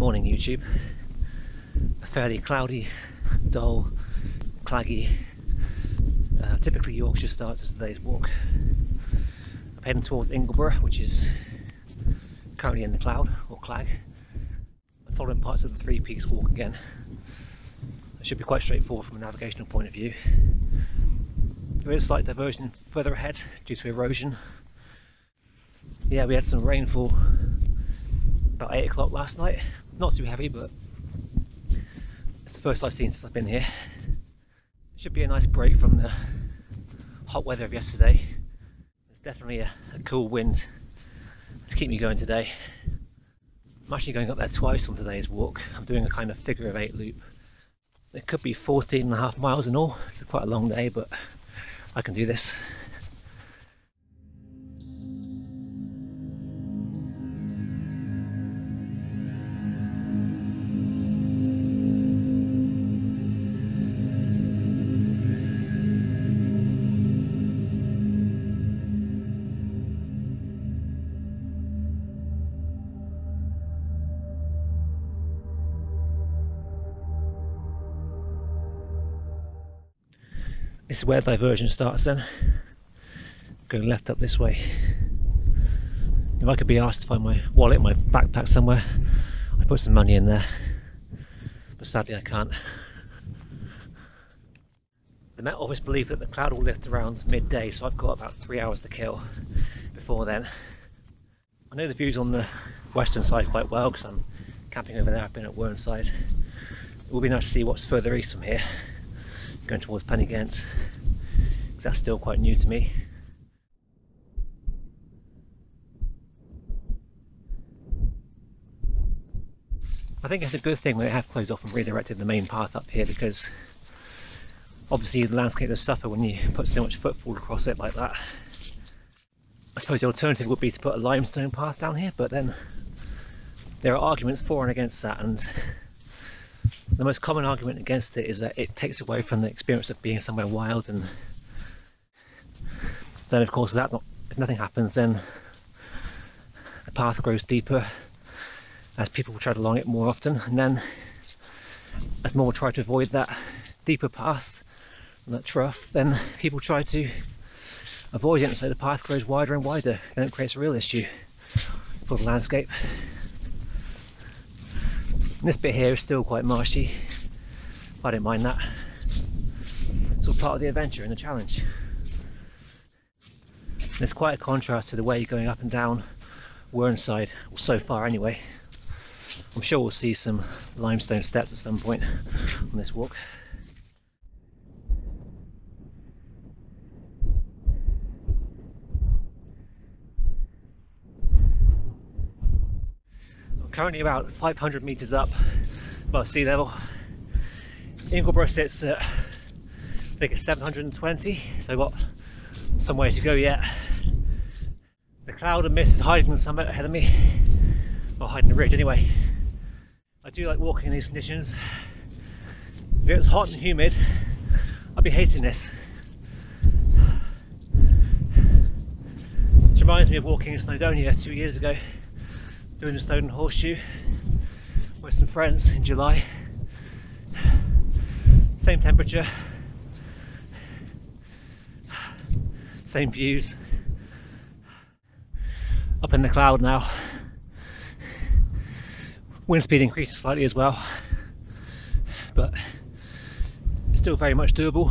Morning YouTube. A fairly cloudy, dull, claggy, uh, typically Yorkshire start to today's walk. I'm heading towards Ingleborough, which is currently in the cloud or clag. I'm following parts of the Three Peaks walk again. It should be quite straightforward from a navigational point of view. There is a slight diversion further ahead due to erosion. Yeah, we had some rainfall about 8 o'clock last night. Not too heavy, but it's the first I've seen since I've been here. Should be a nice break from the hot weather of yesterday. There's definitely a, a cool wind to keep me going today. I'm actually going up there twice on today's walk. I'm doing a kind of figure of eight loop. It could be 14 and a half miles in all. It's quite a long day, but I can do this. This is where diversion starts then. Going left up this way. If I could be asked to find my wallet, my backpack somewhere, I'd put some money in there. But sadly I can't. The Met Office believe that the cloud will lift around midday, so I've got about three hours to kill before then. I know the views on the western side quite well because I'm camping over there, I've been at Whernside. It will be nice to see what's further east from here going towards Pen-y-ghent because that's still quite new to me. I think it's a good thing they have closed off and redirected the main path up here because obviously the landscape does suffer when you put so much footfall across it like that. I suppose the alternative would be to put a limestone path down here but then there are arguments for and against that and the most common argument against it is that it takes away from the experience of being somewhere wild and then of course that not, if nothing happens then the path grows deeper as people tread along it more often. And then as more try to avoid that deeper path and that trough then people try to avoid it. And so the path grows wider and wider and it creates a real issue for the landscape and this bit here is still quite marshy. I don't mind that. It's all part of the adventure and the challenge. And it's quite a contrast to the way going up and down Whernside, well, so far anyway. I'm sure we'll see some limestone steps at some point on this walk. Currently about 500 meters up above sea level. Ingleborough sits at I think it's 720, so I've got some way to go yet. The cloud and mist is hiding the summit ahead of me, or hiding the ridge anyway. I do like walking in these conditions. If it was hot and humid, I'd be hating this. Which reminds me of walking in Snowdonia two years ago doing the Snowdon Horseshoe with some friends in July. Same temperature, same views. Up in the cloud now. Wind speed increases slightly as well, but it's still very much doable.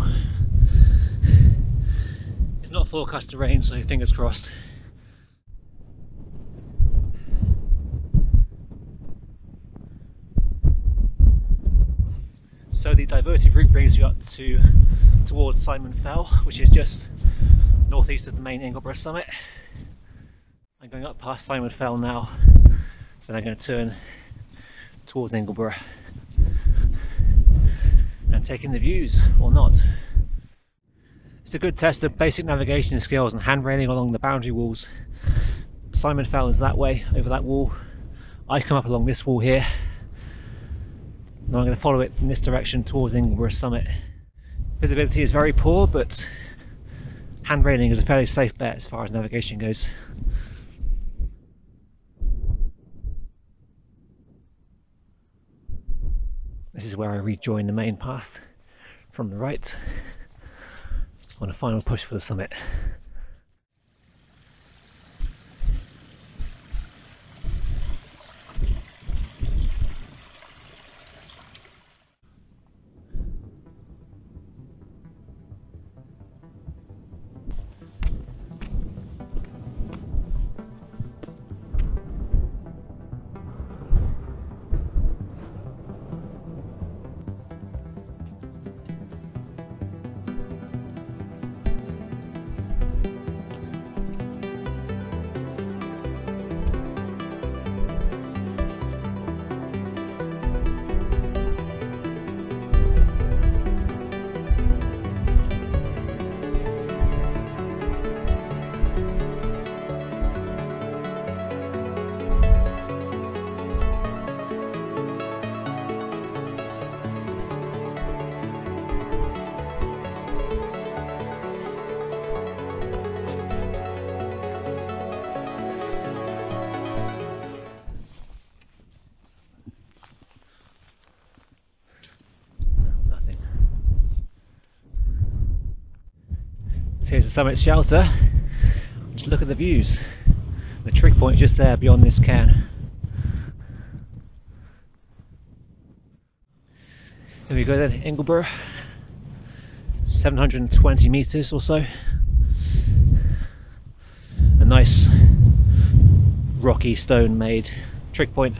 It's not forecast to rain, so fingers crossed. So the diverted route brings you up to towards Simon Fell, which is just northeast of the main Ingleborough summit. I'm going up past Simon Fell now, then I'm going to turn towards Ingleborough and take in the views or not. It's a good test of basic navigation skills and hand railing along the boundary walls. Simon Fell is that way, over that wall. I come up along this wall here now I'm going to follow it in this direction towards Ingleborough summit. Visibility is very poor, but hand railing is a fairly safe bet as far as navigation goes. This is where I rejoin the main path from the right on a final push for the summit. So here's the summit shelter. Just look at the views. The trig point is just there beyond this cairn. Here we go then, Ingleborough. 720 metres or so. A nice rocky stone made trig point.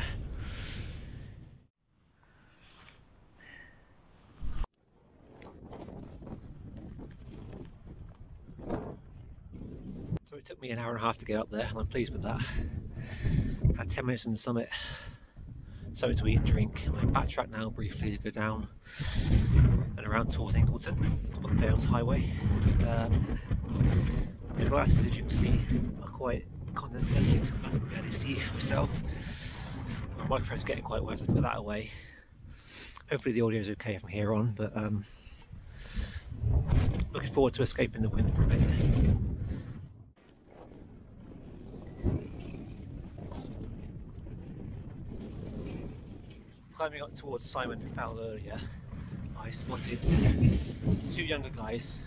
It took me an hour and a half to get up there, and I'm pleased with that. Had 10 minutes on the summit, something to eat and drink. I'm backtrack now briefly to go down and around towards Ingleton on the Dales Highway. Um, my glasses, if you can see, are quite condensated. I can barely see myself. My microphone's getting quite wet, so put that away. Hopefully the audio is okay from here on, but um, looking forward to escaping the wind for a bit. Climbing up towards Simon Fell earlier, I spotted two younger guys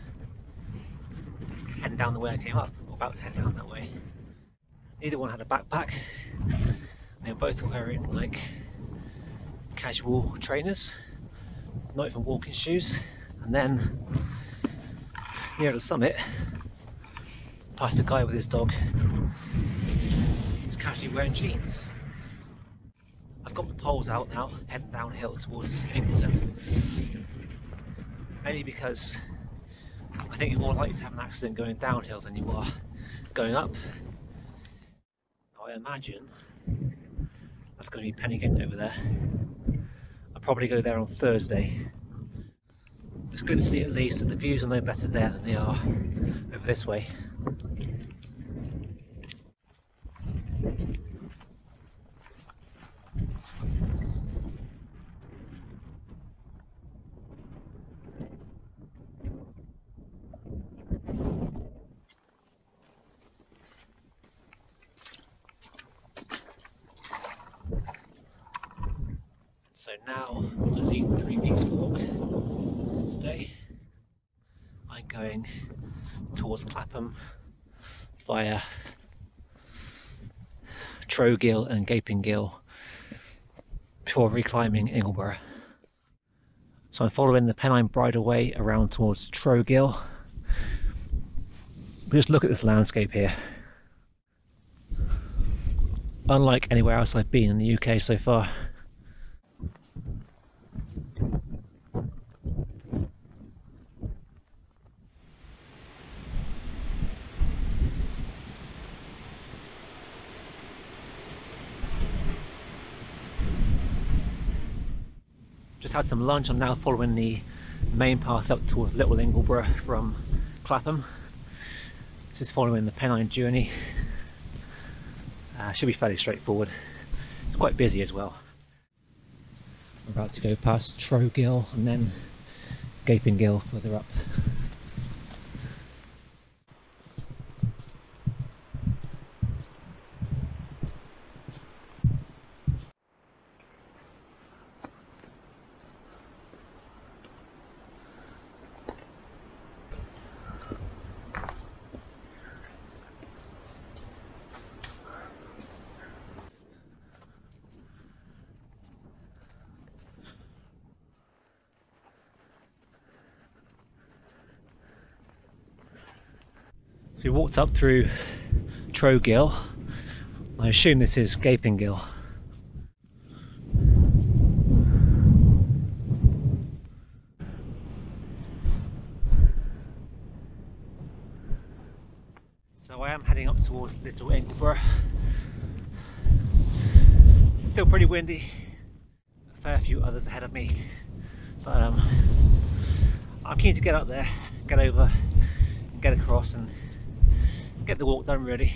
heading down the way I came up, or about to head down that way. Neither one had a backpack. They were both wearing like casual trainers, not even walking shoes. And then near the summit, passed a guy with his dog. He's casually wearing jeans. I've got the poles out now, heading downhill towards Ingleton. Mainly because I think you're more likely to have an accident going downhill than you are going up. I imagine that's going to be Pen-y-ghent over there. I'll probably go there on Thursday. It's good to see at least that the views are no better there than they are over this way. So now I leave the Three Peaks Walk today. I'm going towards Clapham via Trow Gill and Gaping Gill before reclimbing Ingleborough. So I'm following the Pennine Bridleway around towards Trow Gill. Just look at this landscape here. Unlike anywhere else I've been in the UK so far. Just had some lunch. I'm now following the main path up towards Little Ingleborough from Clapham. This is following the Pennine journey. Uh, should be fairly straightforward. It's quite busy as well. We're about to go past Trow Gill and then Gaping Gill further up. We walked up through Trow Gill. I assume this is Gaping Gill. So I am heading up towards Little Ingleborough. Still pretty windy. A fair few others ahead of me. But um, I'm keen to get up there, get over, get across and get the walk done really.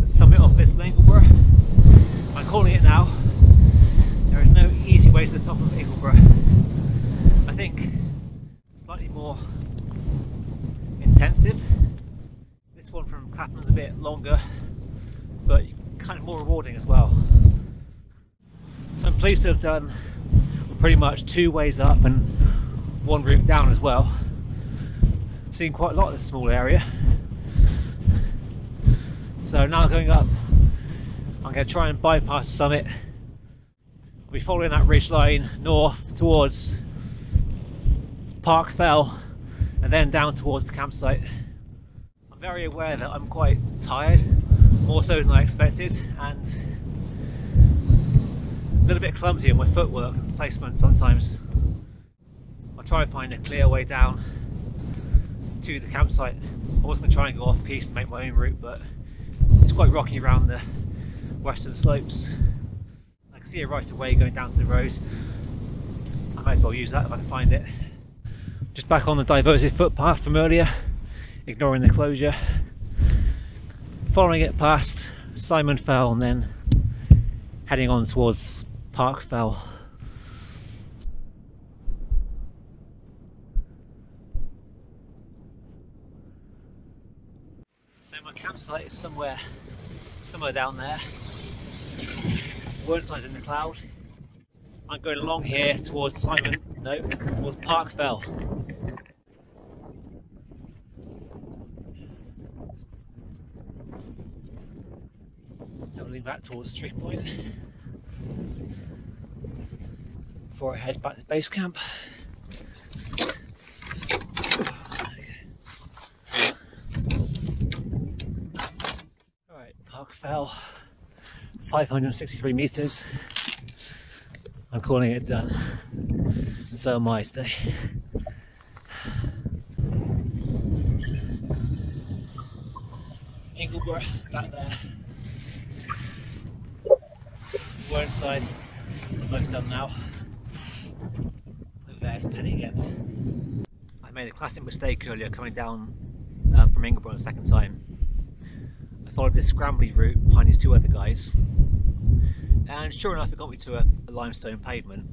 the summit of Little Ingleborough. I'm calling it now. There is no easy way to the top of Ingleborough. I think slightly more intensive. This one from Clapham's a bit longer, but kind of more rewarding as well. To have done pretty much two ways up and one route down as well. I've seen quite a lot of this small area. So now going up, I'm going to try and bypass the summit. I'll be following that ridge line north towards Park Fell and then down towards the campsite. I'm very aware that I'm quite tired, more so than I expected, and little bit clumsy in my footwork and placement sometimes. I'll try and find a clear way down to the campsite. I was going to try and go off piste to make my own route, but it's quite rocky around the western slopes. I can see a right of way going down to the road. I might as well use that if I can find it. Just back on the diverted footpath from earlier, ignoring the closure. Following it past Simon Fell and then heading on towards Park Fell. So my campsite is somewhere, somewhere down there. Whernside's in the cloud. I'm going along here towards Simon, no, towards Park Fell. Doubling back towards Trig Point before I head back to base camp. Alright, Park Fell, 563 metres. I'm calling it done. And so am I today. Ingleborough back there. Whernside, both done now. There's Pen-y-ghent. I made a classic mistake earlier coming down uh, from Ingleborough the second time. I followed this scrambly route behind these two other guys, and sure enough, it got me to a, a limestone pavement.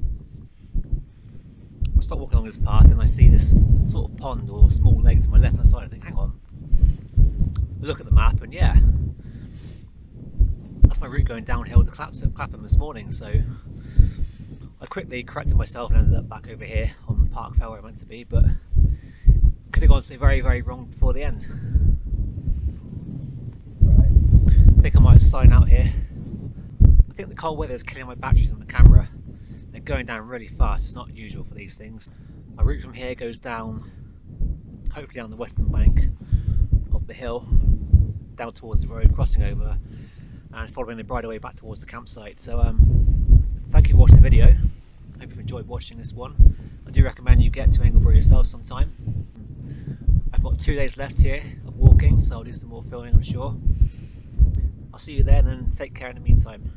I start walking along this path, and I see this sort of pond or small lake to my left hand side. I think, hang on. I look at the map, and yeah, that's my route going downhill to Clapham, Clapham this morning. So I quickly corrected myself and ended up back over here on Park Fell where I meant to be, but could have gone something very, very wrong before the end. I think I might sign out here. I think the cold weather is killing my batteries on the camera. They're going down really fast, it's not usual for these things. My route from here goes down, hopefully down the western bank of the hill, down towards the road, crossing over, and following the bridleway back towards the campsite. So um, thank you for watching the video. Hope you've enjoyed watching this one. I do recommend you get to Ingleborough yourself sometime. I've got two days left here of walking, so I'll do some more filming I'm sure. I'll see you then and take care in the meantime.